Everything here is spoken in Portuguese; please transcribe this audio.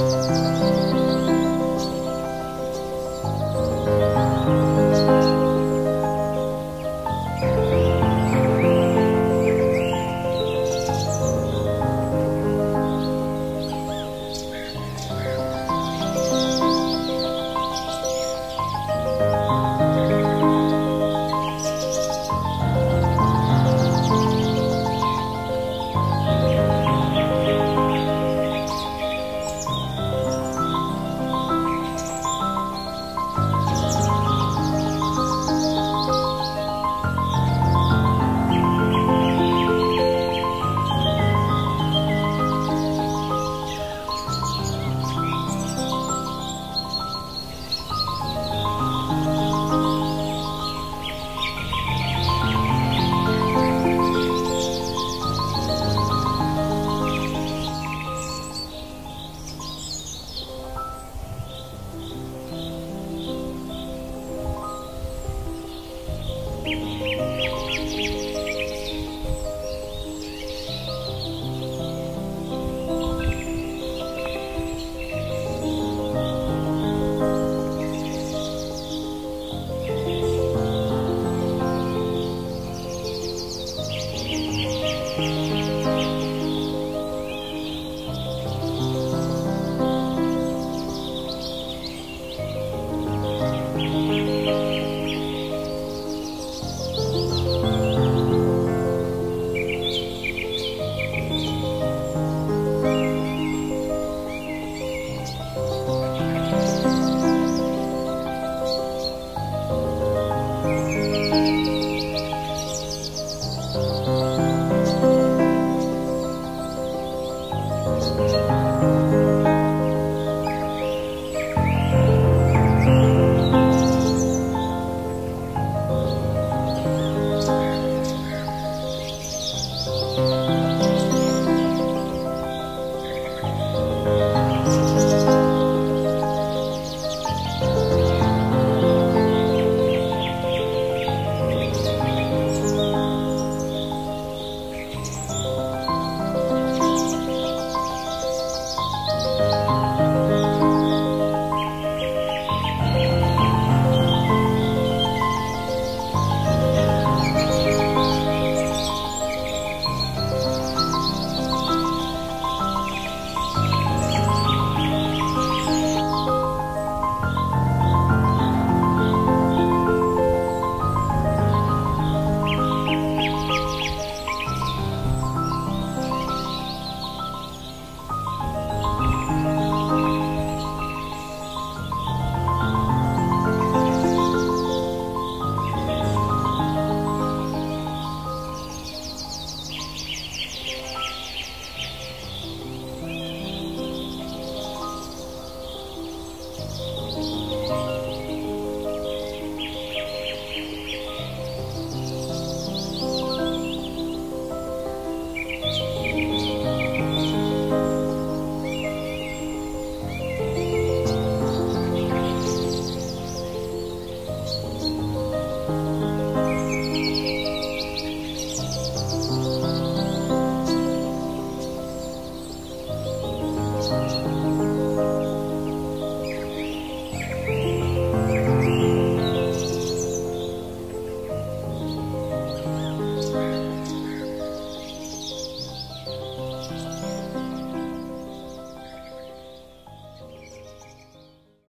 Música 嗯。